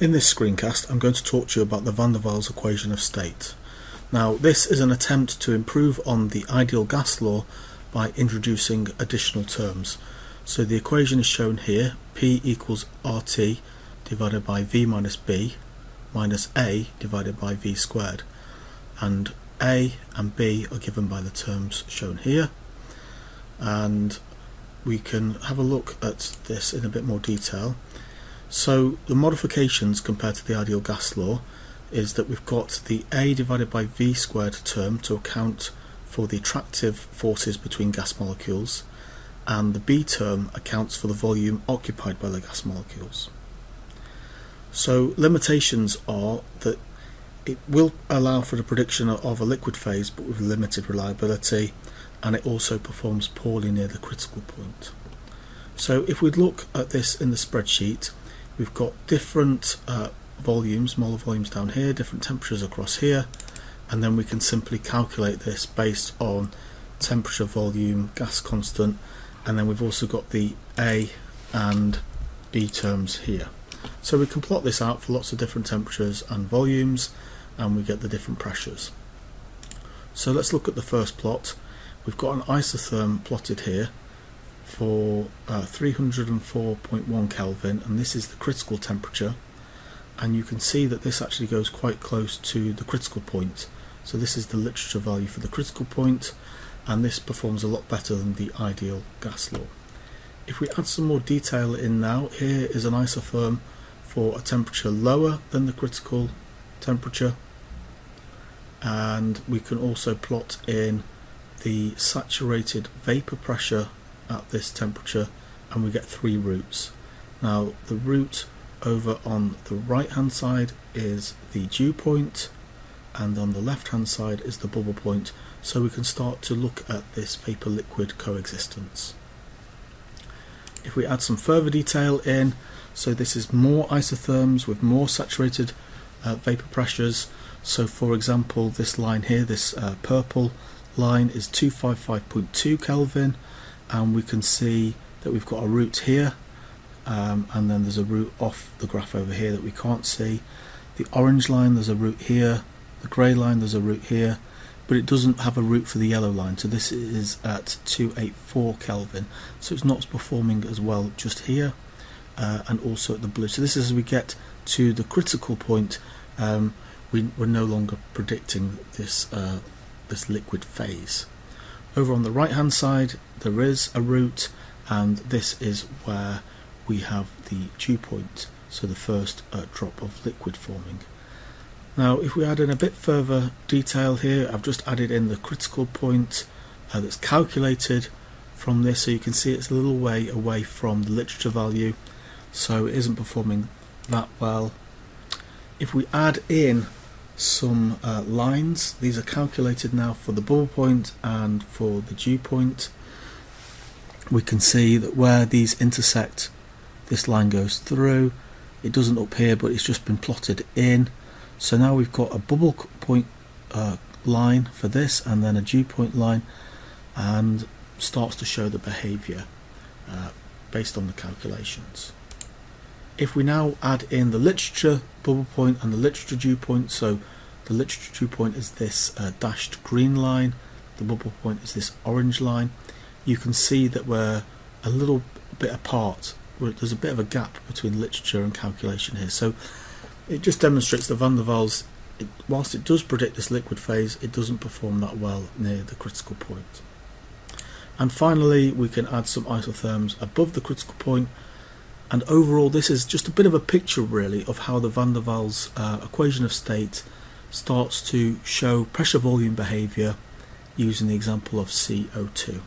In this screencast I'm going to talk to you about the van der Waals equation of state. Now this is an attempt to improve on the ideal gas law by introducing additional terms. So the equation is shown here, P equals RT divided by V minus B minus A divided by V squared. And A and B are given by the terms shown here. And we can have a look at this in a bit more detail. So the modifications compared to the ideal gas law is that we've got the A divided by V squared term to account for the attractive forces between gas molecules and the B term accounts for the volume occupied by the gas molecules. So limitations are that it will allow for the prediction of a liquid phase but with limited reliability and it also performs poorly near the critical point. So if we look at this in the spreadsheet we've got different uh, volumes, molar volumes down here, different temperatures across here, and then we can simply calculate this based on temperature, volume, gas constant, and then we've also got the A and B terms here. So we can plot this out for lots of different temperatures and volumes, and we get the different pressures. So let's look at the first plot. We've got an isotherm plotted here, for uh, 304.1 Kelvin and this is the critical temperature. And you can see that this actually goes quite close to the critical point. So this is the literature value for the critical point and this performs a lot better than the ideal gas law. If we add some more detail in now, here is an isotherm for a temperature lower than the critical temperature. And we can also plot in the saturated vapor pressure at this temperature and we get three roots. Now the root over on the right hand side is the dew point and on the left hand side is the bubble point so we can start to look at this vapor liquid coexistence. If we add some further detail in, so this is more isotherms with more saturated uh, vapor pressures. So for example, this line here, this uh, purple line is 255.2 Kelvin and we can see that we've got a root here um, and then there's a root off the graph over here that we can't see. The orange line there's a root here. The grey line there's a root here. But it doesn't have a root for the yellow line. So this is at 284 Kelvin. So it's not performing as well just here uh, and also at the blue. So this is as we get to the critical point um, we, are no longer predicting this uh, this liquid phase over on the right hand side there is a root and this is where we have the dew point, so the first uh, drop of liquid forming. Now if we add in a bit further detail here, I've just added in the critical point uh, that's calculated from this so you can see it's a little way away from the literature value so it isn't performing that well. If we add in some uh, lines. These are calculated now for the bubble point and for the dew point. We can see that where these intersect, this line goes through. It doesn't here, but it's just been plotted in. So now we've got a bubble point uh, line for this and then a dew point line and starts to show the behavior uh, based on the calculations. If we now add in the literature bubble point and the literature dew point, so the literature dew point is this uh, dashed green line, the bubble point is this orange line, you can see that we're a little bit apart. There's a bit of a gap between literature and calculation here. So it just demonstrates that van der Waals, it, whilst it does predict this liquid phase, it doesn't perform that well near the critical point. And finally, we can add some isotherms above the critical point and overall this is just a bit of a picture really of how the van der Waals uh, equation of state starts to show pressure volume behavior using the example of CO2.